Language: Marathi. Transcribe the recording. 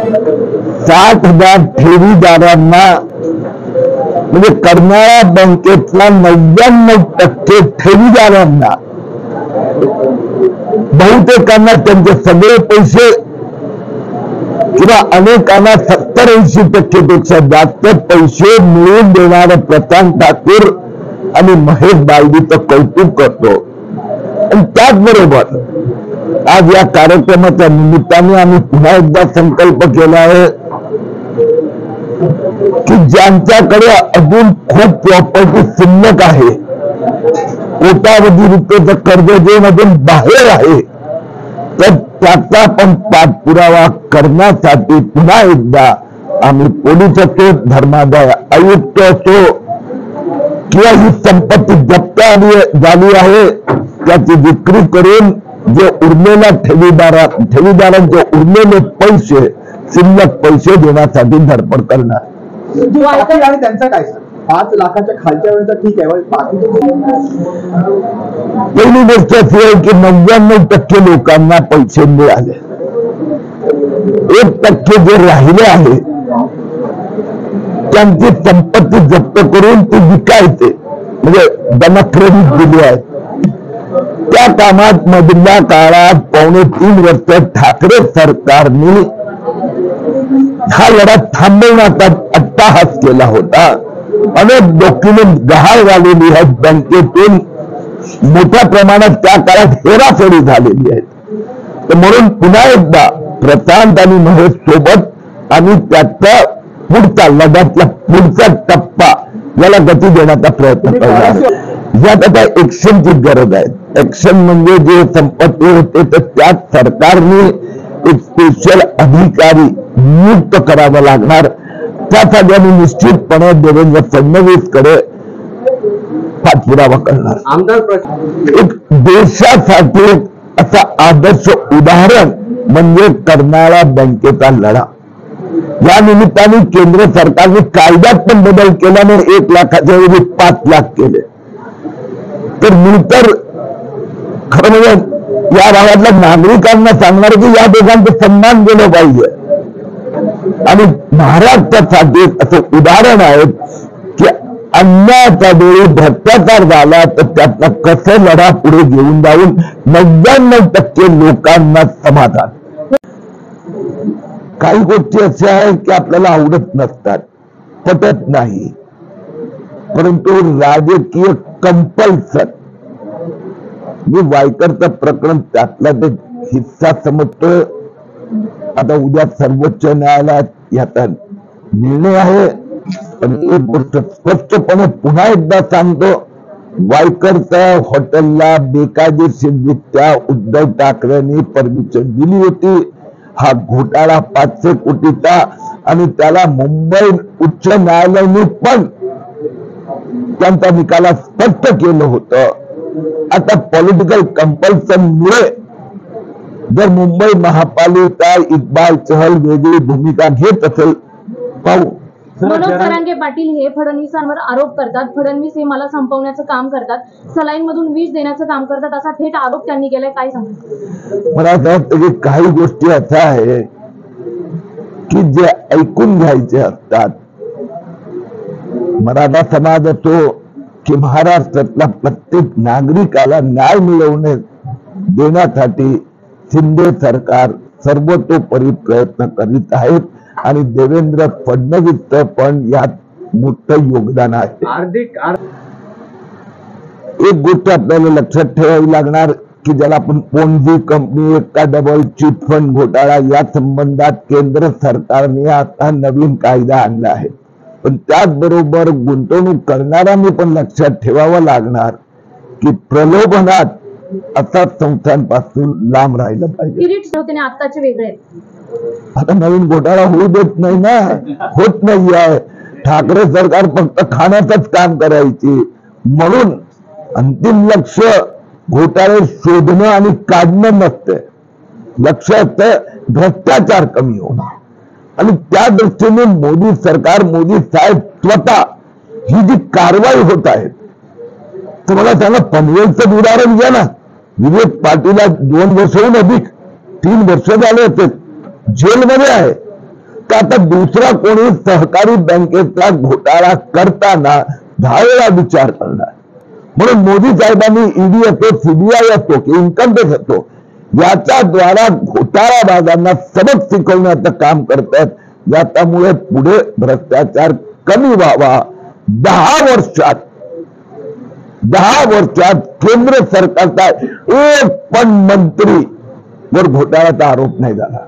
साठ हजार ठेवीदारांना म्हणजे कर्नाळा बँकेतला नव्याण्णव टक्के ठेवीदारांना बहुतेकांना त्यांचे सगळे पैसे किंवा अनेकांना सत्तर ऐंशी टक्के पेक्षा जास्त पैसे मिळवून देणारे प्रशांत ठाकूर आणि महेश बालदीचं कौतुक करतो. आणि त्याचबरोबर आज या कार्यक्रमाच्या निमित्ताने आम्ही पुन्हा एकदा संकल्प केला आहे की ज्यांच्याकडे अजून खूप प्रॉपर्टी शिल्लक आहे कोटावधी रुपयेचं कर्ज देऊन अजून बाहेर आहे तर त्याचा पण पाठपुरावा करण्यासाठी पुन्हा एकदा आम्ही पोलीस असो धर्मादाय आयुक्त असो किंवा ही संपत्ती जप्त आली झाली आहे त्याची विक्री करून जे उरलेल्या ठेवीदारा ठेवीदारांचे उरलेले पैसे शिल्लक पैसे देण्यासाठी धडपड करणार. आणि त्यांचं काय पाच लाखाच्या खालच्या वेळेचा ठीक आहे पहिली गोष्ट अशी आहे की नव्याण्णव टक्के लोकांना पैसे मिळाले. एक टक्के जे राहिले आहे त्यांची संपत्ती जप्त करून ती विकायचे. म्हणजे त्यांना क्रेडिट दिली आहे. त्या कामात मधल्या काळात पावणे तीन वर्ष ठाकरे सरकारने हा लढा थांबवण्याचा अट्टाहास केला होता. अनेक डॉक्युमेंट गहाळ झालेली आहेत बँकेतून मोठ्या प्रमाणात त्या काळात हेराफेरी झालेली आहे. तर म्हणून पुन्हा एकदा प्रशांत आणि महेश सोबत आणि त्याचा पुढचा लढ्यातला पुढचा टप्पा याला गती देण्याचा प्रयत्न करणार यात आता एक्शनची गरज आहे. ऍक्शन म्हणजे जे संपत्ती होते तर त्यात सरकारने एक स्पेशल अधिकारी नियुक्त करावा लागणार. त्यासाठी आम्ही निश्चितपणे देवेंद्र फडणवीसकडे पाठपुरावा करणार. आमदार एक देशासाठी असा आदर्श उदाहरण म्हणजे करणारा बँकेचा लढा. या निमित्ताने केंद्र सरकारने कायद्यात पण बदल केल्याने एक लाखाच्या ऐवजी पाच लाख केले. तर मी तर खरं म्हणजे या भागातल्या नागरिकांना सांगणार की या दोघांचं सन्मान केलं पाहिजे. आणि महाराष्ट्रासाठी एक असं उदाहरण आहे की अन्यायाच्या वेळी भ्रष्टाचार झाला तर त्यातला कसं लढा पुढे घेऊन जाऊन नव्याण्णव टक्के लोकांना समाधान. काही गोष्टी अशा आहेत की आपल्याला आवडत नसतात. पटत नाही. परंतु राजकीय कंपल्सन मी वायकरचं प्रकरण त्यातला ते हिस्सा समजतोय. आता उद्या सर्वोच्च न्यायालयात याचा निर्णय आहे. पण एक गोष्ट स्पष्टपणे पुन्हा एकदा सांगतो. वायकरच्या हॉटेलला बेकायदेशीररित्या उद्धव ठाकरेंनी परमिशन दिली होती. हा घोटाळा पाचशे कोटीचा आणि त्याला मुंबई उच्च न्यायालयाने पण त्यांच्या निकालात स्पष्ट केलं होतं. आता पॉलिटिकल कंपल्सन मुळे जर मुंबई महापालिका इक्बाल चहल वेगळी भूमिका घेत असेल पाहू. मनोज जरांगे पाटील हे फडणवीसांवर आरोप करतात. फडणवीस हे मला संपवण्याचं काम करतात. सलाईन मधून विष देण्याचं काम करतात. असा थेट आरोप त्यांनी केलाय. काय सांगा? मला असं वाटतं की काही गोष्टी अशा आहे की जे ऐकून घ्यायचे असतात. मराठा समाज असो की महाराष्ट्रातल्या प्रत्येक नागरिकाला न्याय मिळवणे देण्यासाठी शिंदे सरकार सर्वतोपरी प्रयत्न करीत आहेत आणि देवेंद्र फडणवीसचं पण यात मोठं योगदान आहे. एक गोष्ट आपल्याला लक्षात ठेवावी लागणार की ज्याला आपण पोंजी कंपनी एका डबल चिट फंड घोटाळा या संबंधात केंद्र सरकारने आता नवीन कायदा आणला आहे. पण त्याचबरोबर गुंतवणूक करणाऱ्यांनी पण लक्षात ठेवावं लागणार की प्रलोभनात असा संस्थांपासून लांब राहिलं पाहिजे. आत्ताचे वेगळे आता नवीन घोटाळा होऊ देत नाही ना. होत नाही आहे ठाकरे सरकार फक्त खाण्याचंच काम करायची. म्हणून अंतिम लक्ष घोटाळे शोधणं आणि काढणं नसते लक्ष असतं भ्रष्टाचार कमी होणं आणि त्या दृष्टीने मोदी सरकार मोदी साहेब स्वतः ही जी कारवाई होत आहे तर मला त्यांना पनवेलचं उदाहरण घ्या ना. विवेक पाटीलला दोन वर्षहून अधिक तीन वर्ष झाले होते जेलमध्ये आहे. तर आता दुसरा कोणी सहकारी बँकेचा घोटाळा करताना दहा वेळा विचार करणार. म्हणून मोदी साहेबांनी ईडी असो सीबीआय असतो की इन्कम टॅक्स येतो याच्या द्वारा घोटाळाबाजांना सबक शिकवण्याचं काम करतात. ज्याच्यामुळे पुढे भ्रष्टाचार कमी व्हावा. दहा वर्षात दहा वर्षात केंद्र सरकारचा एक पण मंत्री वर घोटाळ्याचा आरोप नाही झाला.